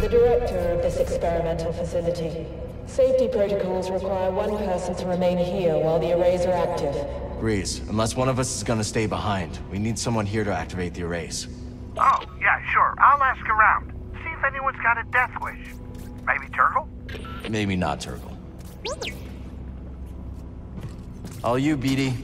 the director of this experimental facility. Safety protocols require one person to remain here while the arrays are active. Greez, unless one of us is gonna stay behind, we need someone here to activate the arrays. Oh, yeah, sure. I'll ask around. See if anyone's got a death wish. Maybe Turgle? Maybe not Turgle. All you, BD.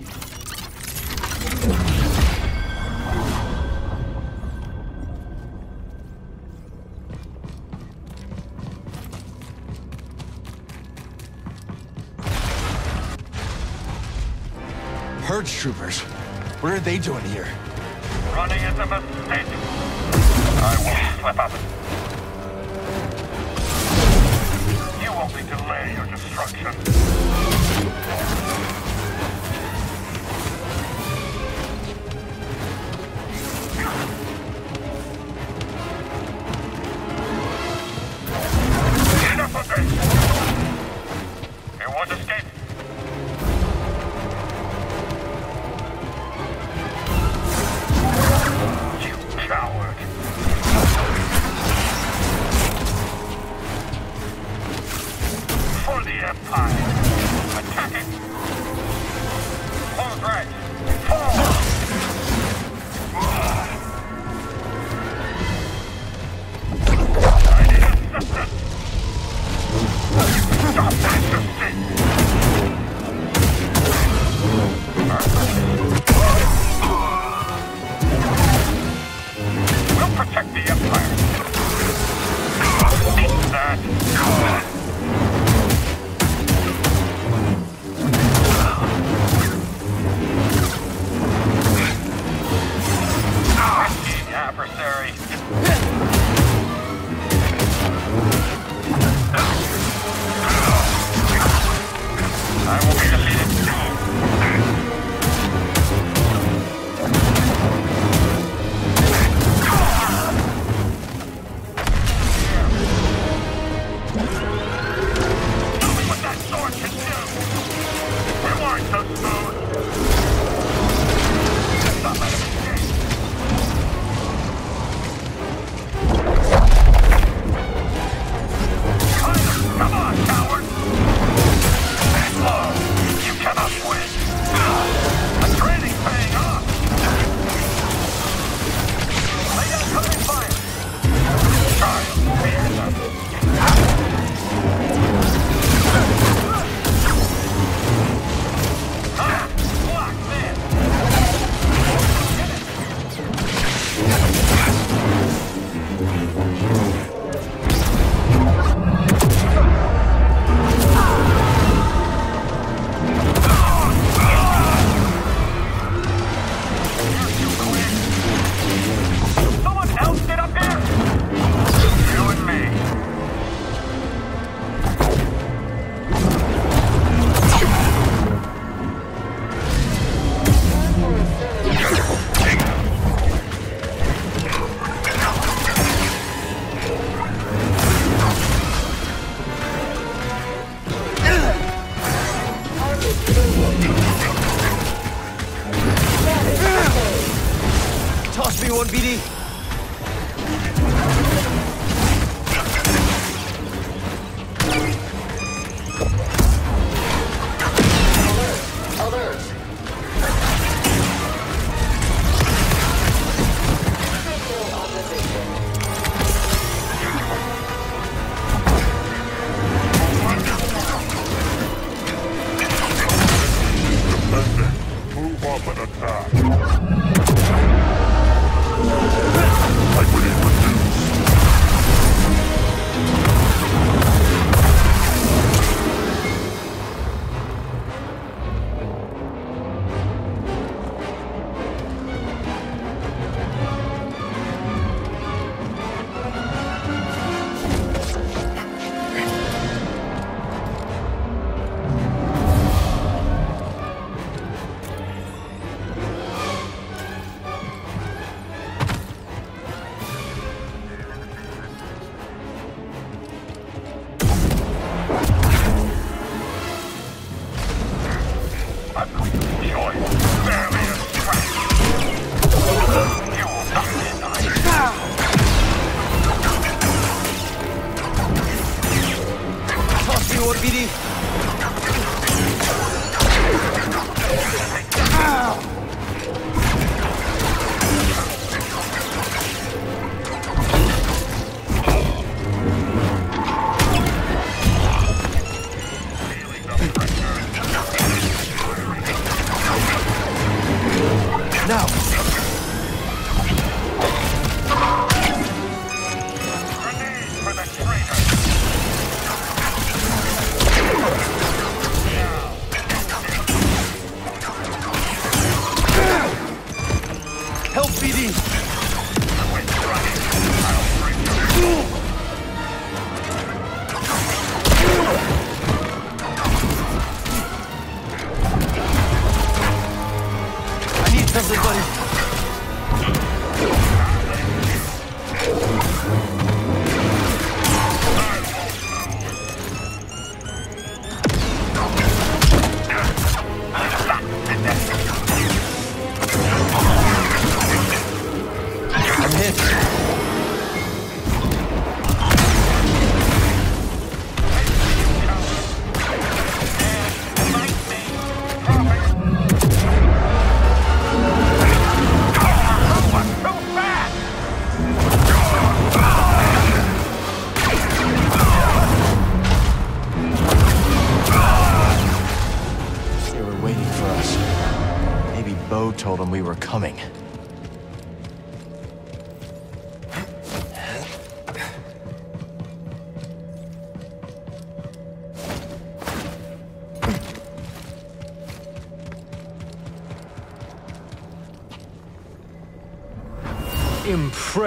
Troopers. What are they doing here? Running into a mistake. I won't slip up. You only delay your destruction.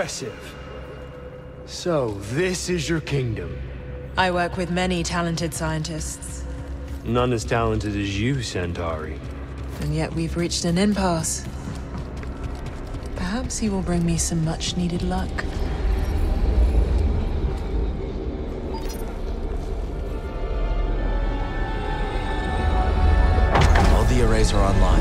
Impressive. So, this is your kingdom. I work with many talented scientists, None as talented as you, Santari. and yet we've reached an impasse. Perhaps he will bring me some much needed luck. All the arrays are online.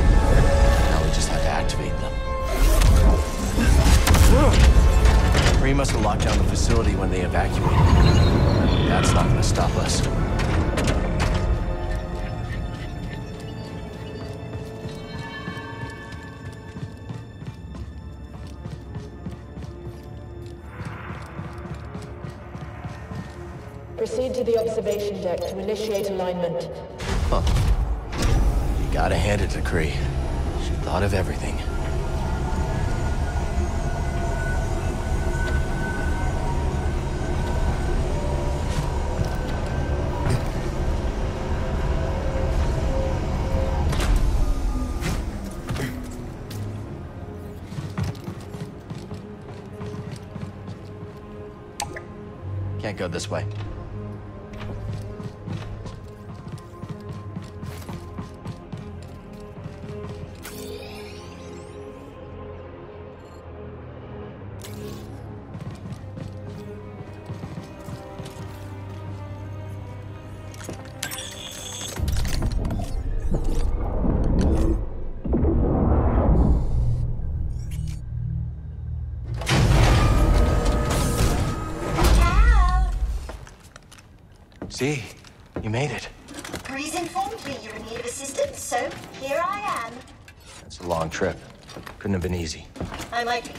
Can't go this way.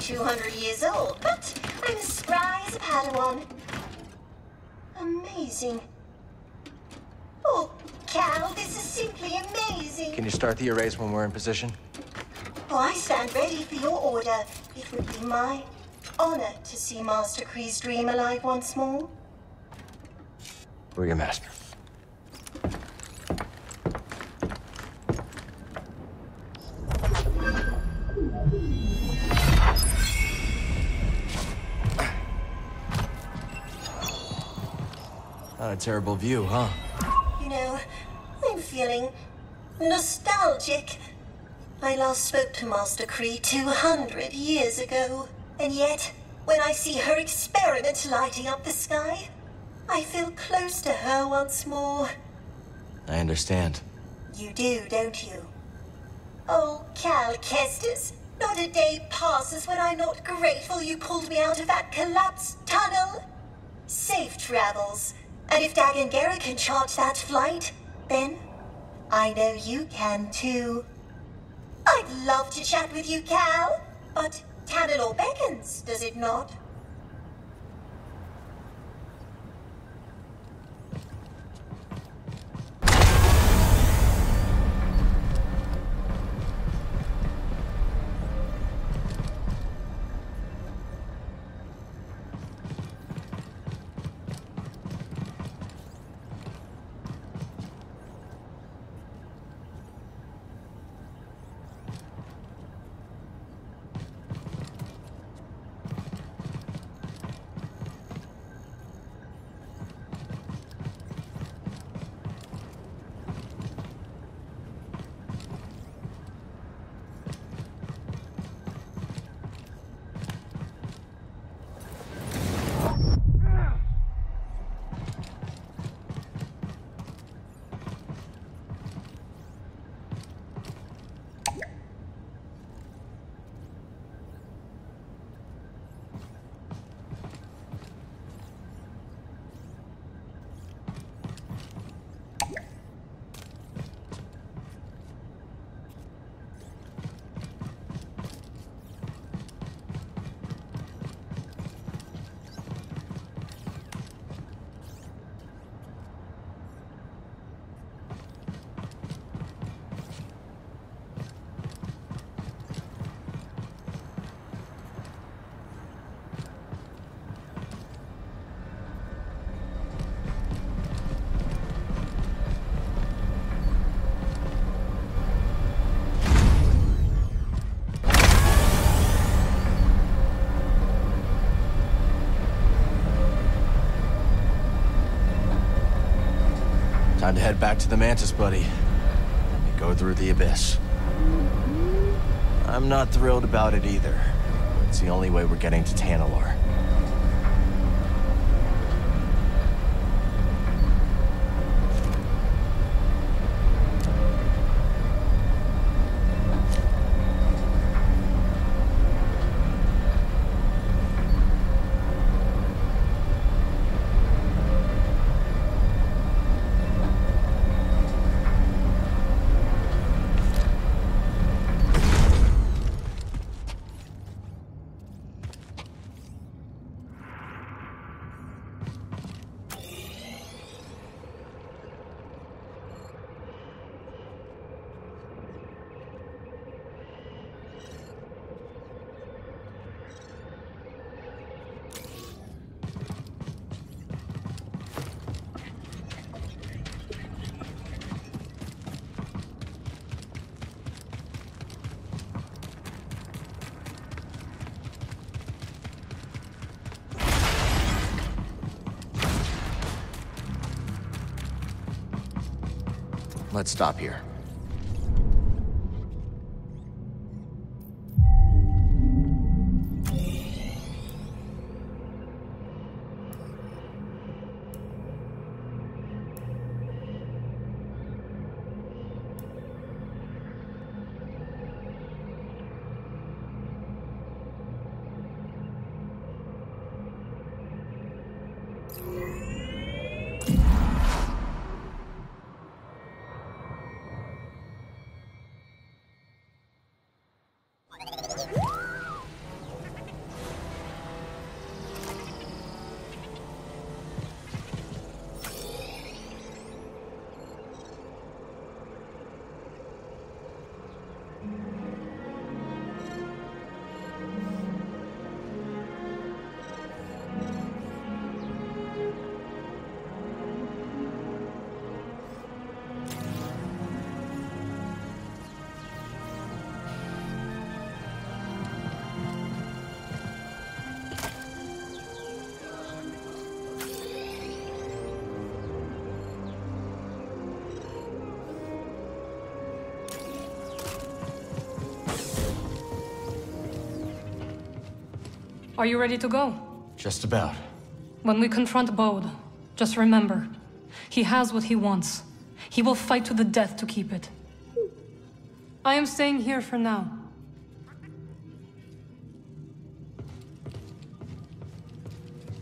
200 years old, but I'm as spry as a Padawan. Amazing. Oh, Cal, this is simply amazing. Can you start the arrays when we're in position? Oh, I stand ready for your order. It would be my honor to see Master Khri's dream alive once more. We're your master. Not a terrible view, huh? You know, I'm feeling nostalgic. I last spoke to Master Khri 200 years ago. And yet, when I see her experiment lighting up the sky, I feel close to her once more. I understand. You do, don't you? Oh, Cal Kestis, not a day passes when I'm not grateful you pulled me out of that collapsed tunnel. Safe travels, And if Dagan Gera can chart that flight, then I know you can too. I'd love to chat with you, Cal, but Tanalor beckons, does it not? Time to head back to the Mantis, buddy. And go through the Abyss. I'm not thrilled about it either. It's the only way we're getting to Tanalor. Let's stop here. Are you ready to go? Just about. When we confront Bode, just remember, he has what he wants. He will fight to the death to keep it. I am staying here for now.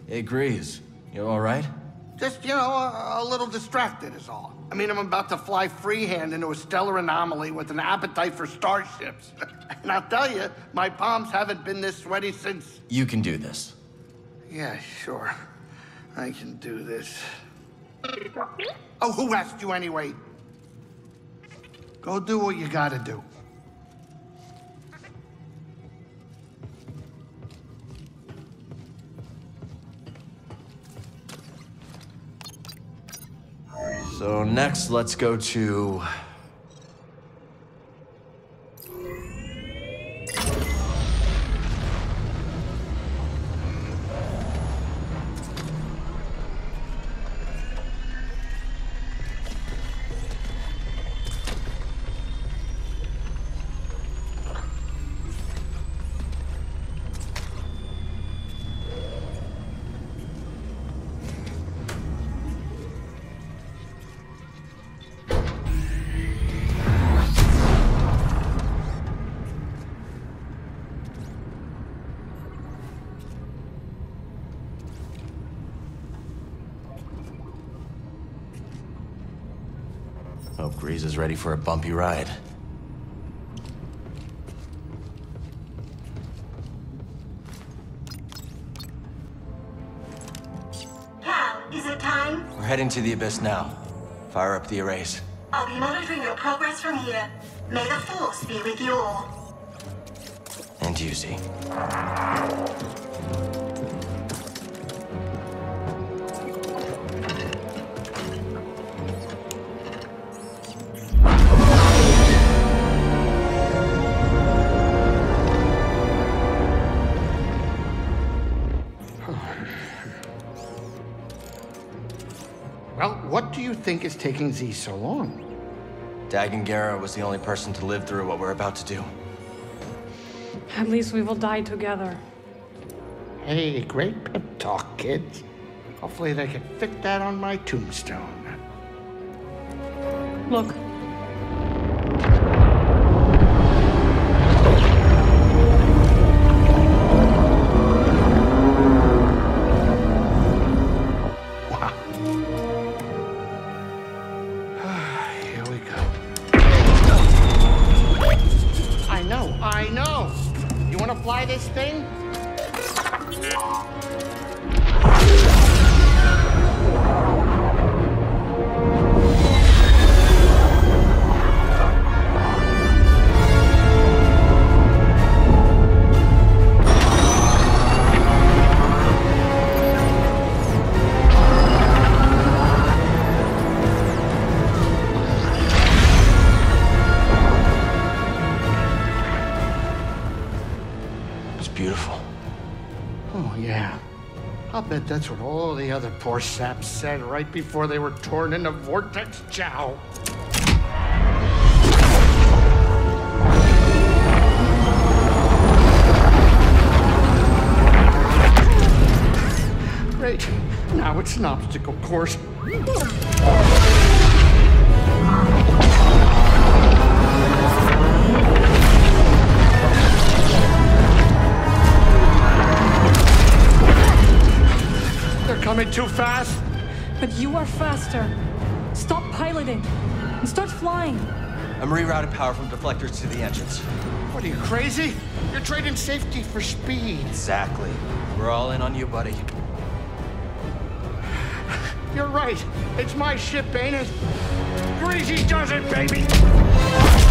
Hey, Greez. You alright? Just, you know, a, a little distracted is all. I mean, I'm about to fly freehand into a stellar anomaly with an appetite for starships. and I'll tell you, my palms haven't been this sweaty since... You can do this. Yeah, sure. I can do this. Oh, who asked you anyway? Go do what you gotta do. So next, let's go to... Hope Greez is ready for a bumpy ride. Cal, is it time? We're heading to the Abyss now. Fire up the arrays. I'll be monitoring your progress from here. May the Force be with you all. And you, Z. think is taking Z so long? Dagan Gera was the only person to live through what we're about to do. At least we will die together. Hey, great pep talk, kids. Hopefully they can fit that on my tombstone. Look. Other said right before they were torn into Vortex Chow. Great. Now it's an obstacle course. Too fast. But you are faster. Stop piloting and start flying. I'm rerouting power from deflectors to the engines. What are you, crazy? You're trading safety for speed. Exactly. We're all in on you, buddy. You're right. It's my ship, ain't it? Greasy does it, baby!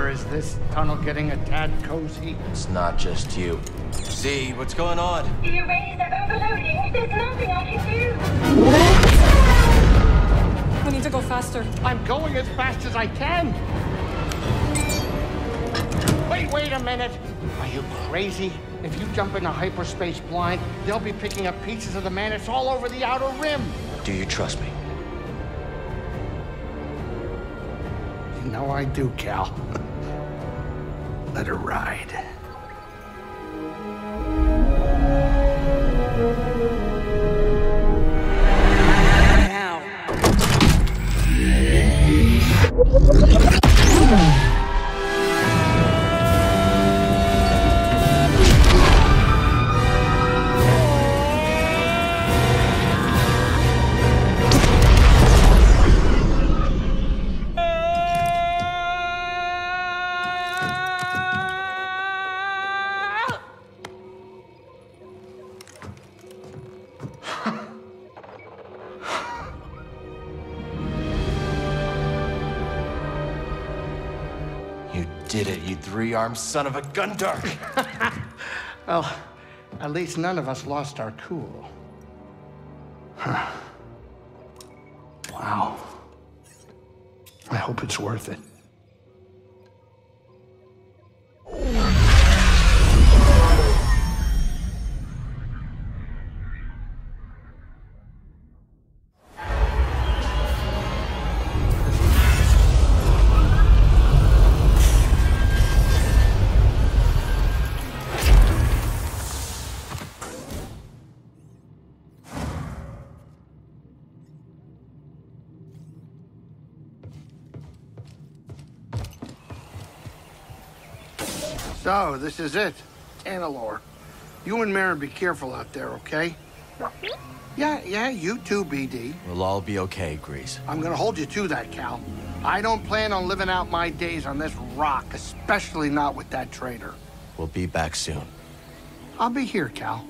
Or is this tunnel getting a tad cozy? It's not just you. Z, what's going on? The arrays are overloading. There's nothing I can do. We need to go faster. I'm going as fast as I can. Wait, wait a minute. Are you crazy? If you jump into hyperspace blind, they'll be picking up pieces of the Mantis all over the outer rim. Do you trust me? You know I do, Cal. Let her ride. Now. Did it, you three-armed son of a Gundark! Well, at least none of us lost our cool. Huh. Wow. I hope it's worth it. So, this is it. Annalore. You and Merrin be careful out there, okay? Yeah, yeah, you too, BD. We'll all be okay, Greez. I'm gonna hold you to that, Cal. I don't plan on living out my days on this rock, especially not with that traitor. We'll be back soon. I'll be here, Cal.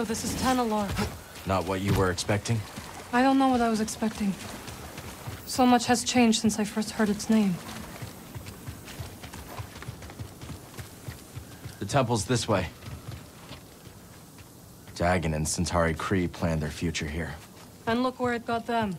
So this is Tanalor. Not what you were expecting? I don't know what I was expecting. So much has changed since I first heard its name. The temple's this way. Dagan and Santari Khri planned their future here. And look where it got them.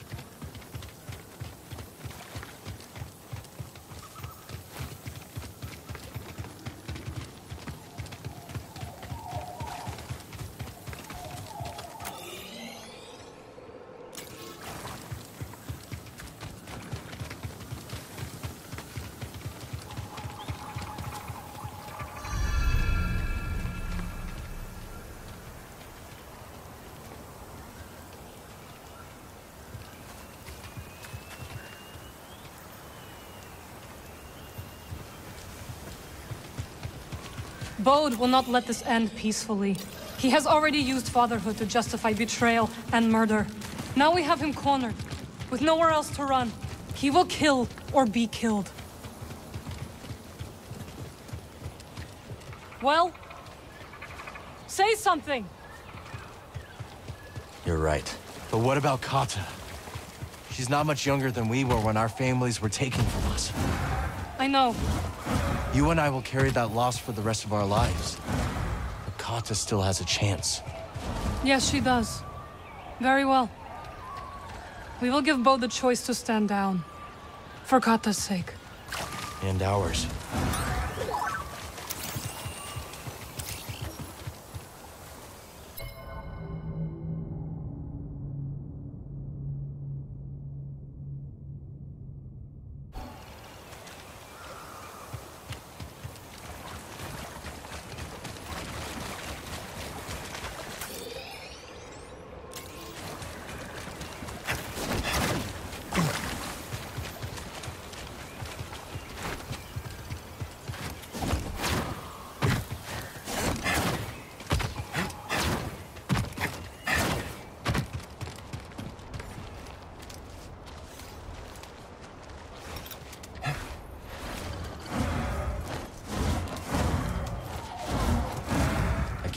Bode will not let this end peacefully. He has already used fatherhood to justify betrayal and murder. Now we have him cornered, with nowhere else to run. He will kill or be killed. Well? Say something! You're right. But what about Kata? She's not much younger than we were when our families were taken from us. I know. You and I will carry that loss for the rest of our lives. But Kata still has a chance. Yes, she does. Very well. We will give Bo the choice to stand down. For Kata's sake. And ours.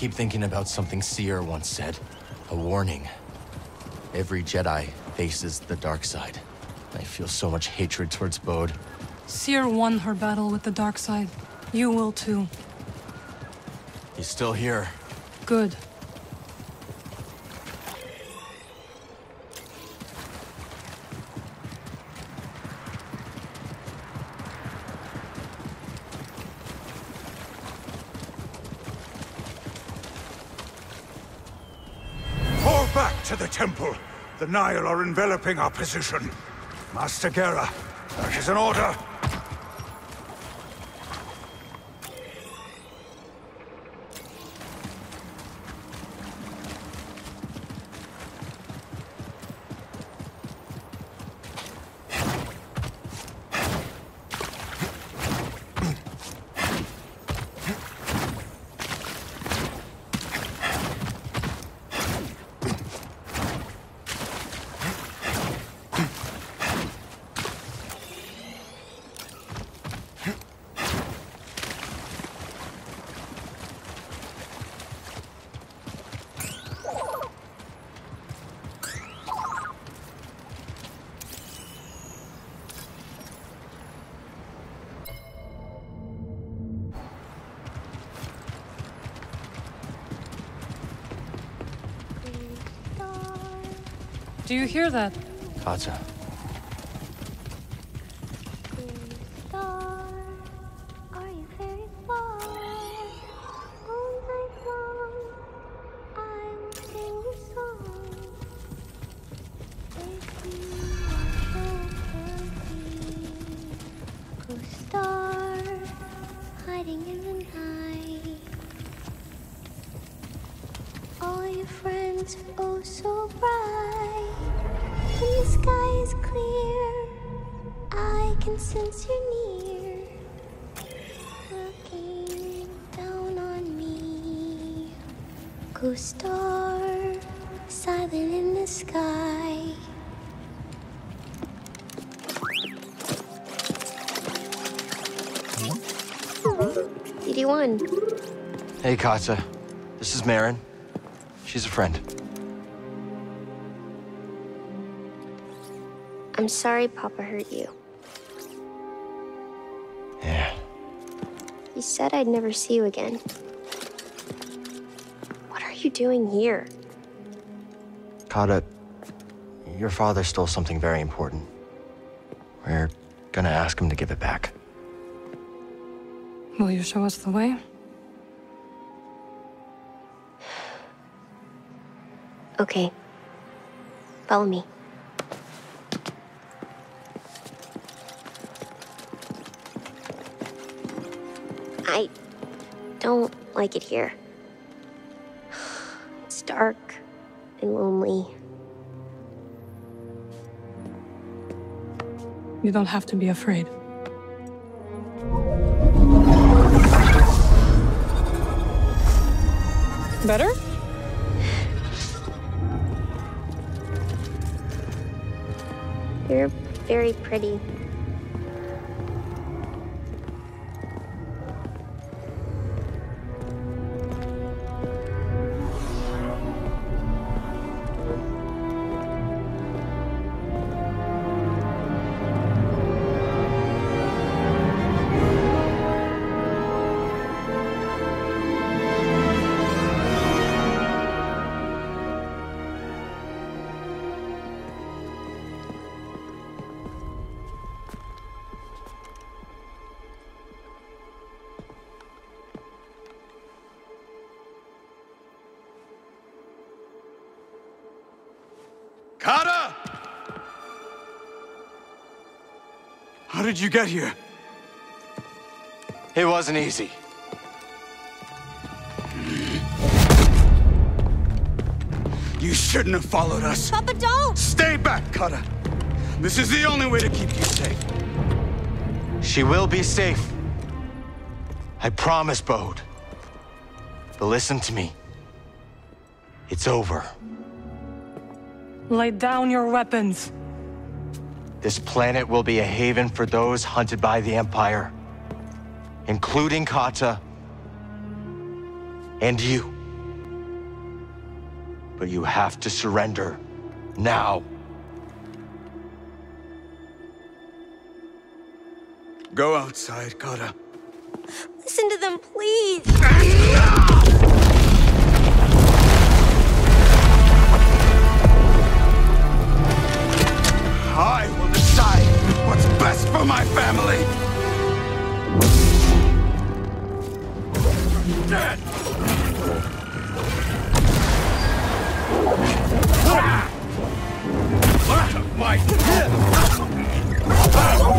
Keep thinking about something Cere once said. A warning. Every Jedi faces the dark side. I feel so much hatred towards Bode. Cere won her battle with the dark side. You will too. He's still here. Good. Nihil are enveloping our position. Master Gera, that is an order. Do you hear that? Kata. Can sense you're near. Looking down on me. Go star, silent in the sky. BD-1. Hey, Kata. This is Merrin. She's a friend. I'm sorry Papa hurt you. Said I'd never see you again. What are you doing here? Kata, your father stole something very important. We're gonna ask him to give it back. Will you show us the way? Okay. Follow me. Like it here. It's dark and lonely. You don't have to be afraid. Better? You're very pretty. Kata! How did you get here? It wasn't easy. You shouldn't have followed us. Papa, don't! Stay back, Kata. This is the only way to keep you safe. She will be safe. I promise, Bode. But listen to me. It's over. Lay down your weapons. This planet will be a haven for those hunted by the Empire, including Kata and you. But you have to surrender. Now. Go outside, Kata. Listen to them, please. for my family. We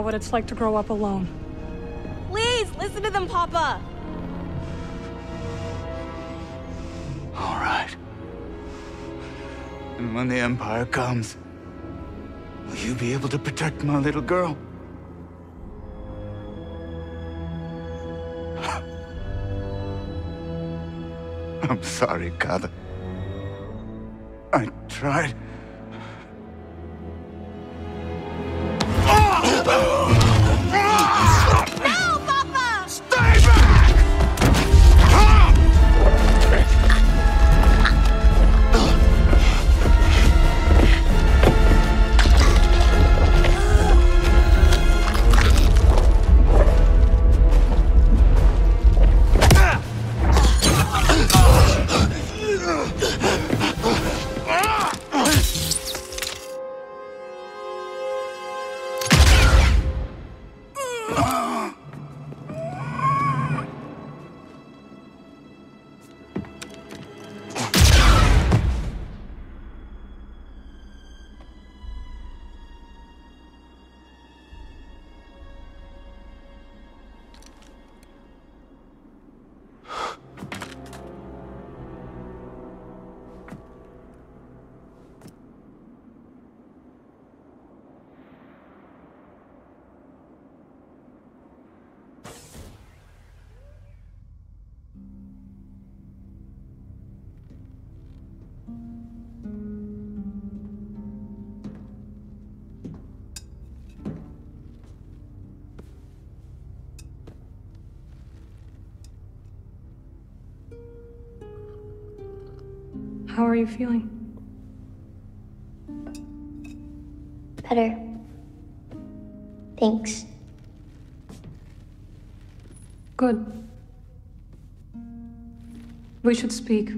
know what it's like to grow up alone. Please, listen to them, Papa! All right. And when the Empire comes, will you be able to protect my little girl? I'm sorry, Kata. I tried. How are you feeling? Better. Thanks. Good. We should speak.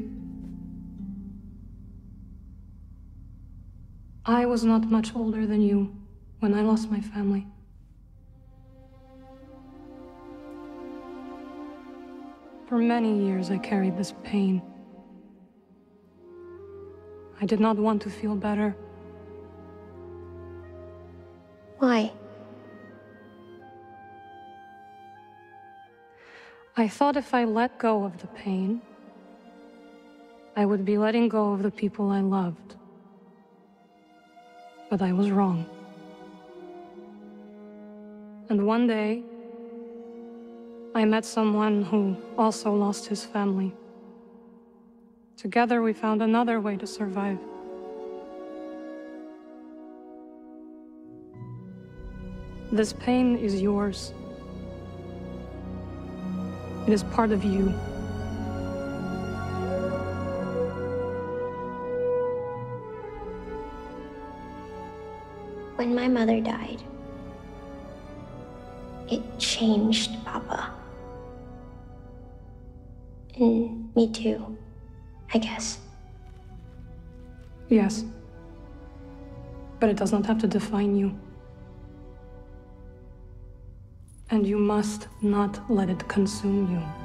I was not much older than you when I lost my family. For many years, I carried this pain. I did not want to feel better. Why? I thought if I let go of the pain, I would be letting go of the people I loved. But I was wrong. And one day, I met someone who also lost his family. Together, we found another way to survive. This pain is yours. It is part of you. When my mother died, it changed Papa. And me too, I guess. Yes. But it does not have to define you. And you must not let it consume you.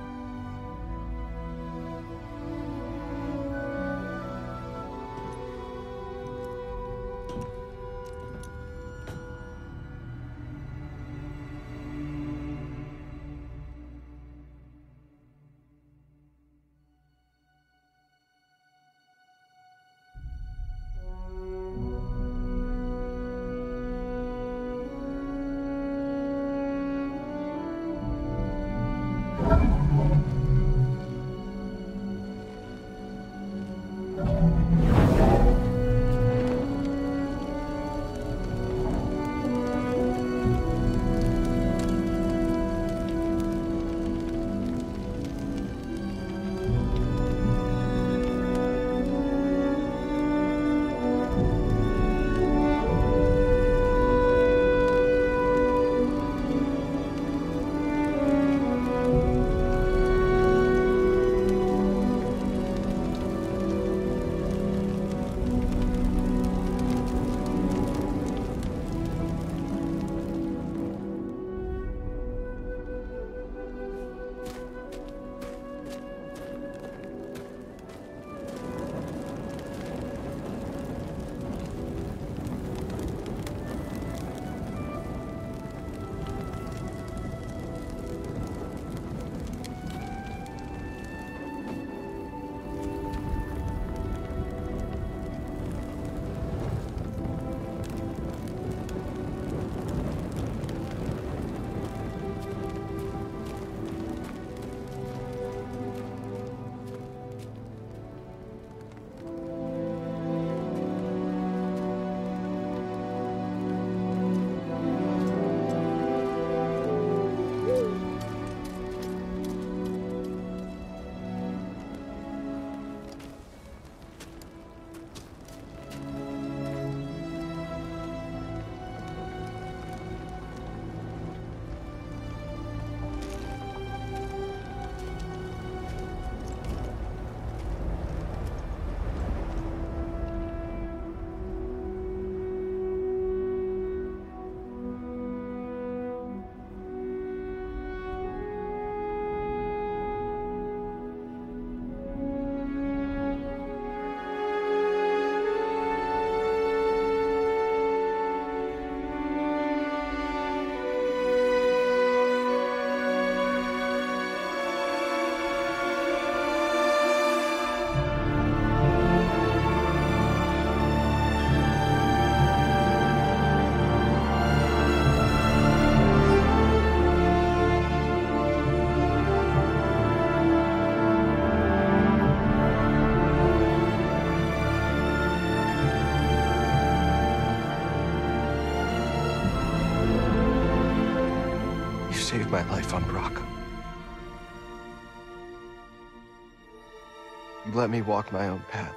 Let me walk my own path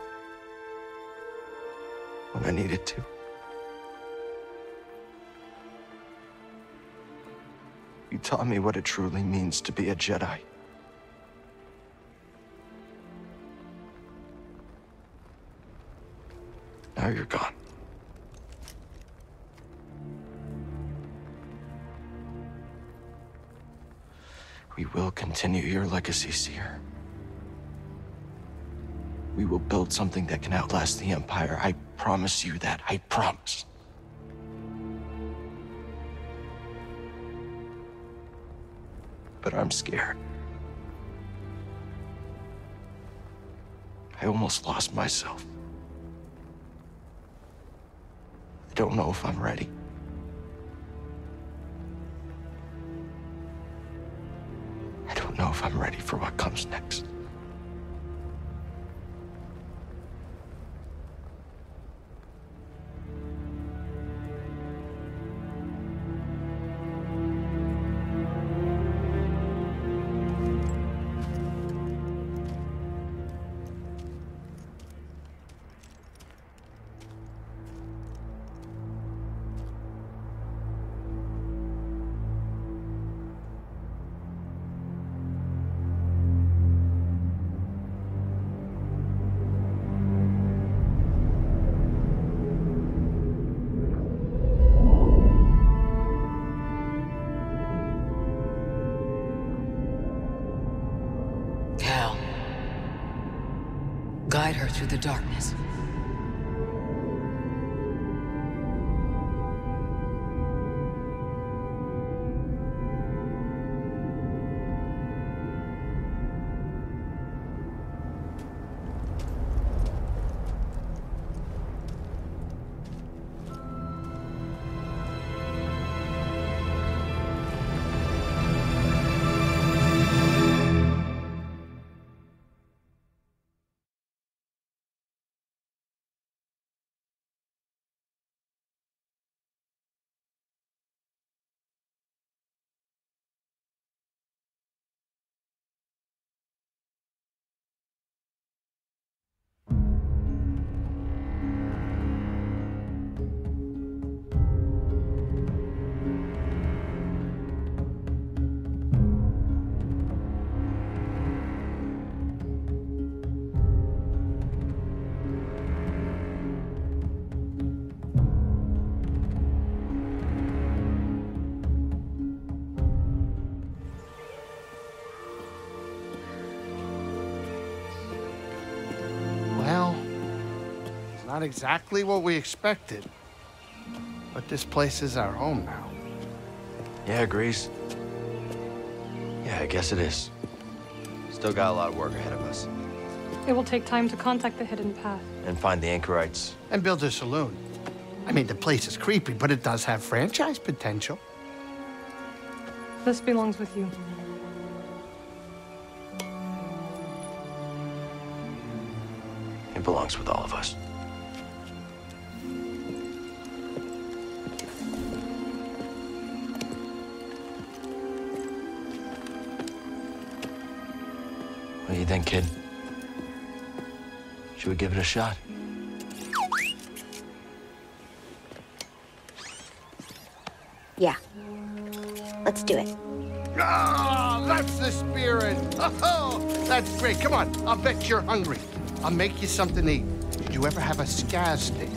when I needed to. You taught me what it truly means to be a Jedi. Now you're gone. We will continue your legacy, Cere. We will build something that can outlast the Empire. I promise you that. I promise. But I'm scared. I almost lost myself. I don't know if I'm ready. I don't know if I'm ready for what comes next. Through the darkness. Not exactly what we expected. But this place is our home now. Yeah, Greez. Yeah, I guess it is. Still got a lot of work ahead of us. It will take time to contact the Hidden Path. And find the anchorites. And build a saloon. I mean, the place is creepy, but it does have franchise potential. This belongs with you. It belongs with all of us. Think, kid? Should we give it a shot? Yeah. Let's do it. Ah, that's the spirit. Oh, that's great. Come on, I'll bet you're hungry. I'll make you something to eat. Did you ever have a scaz stick?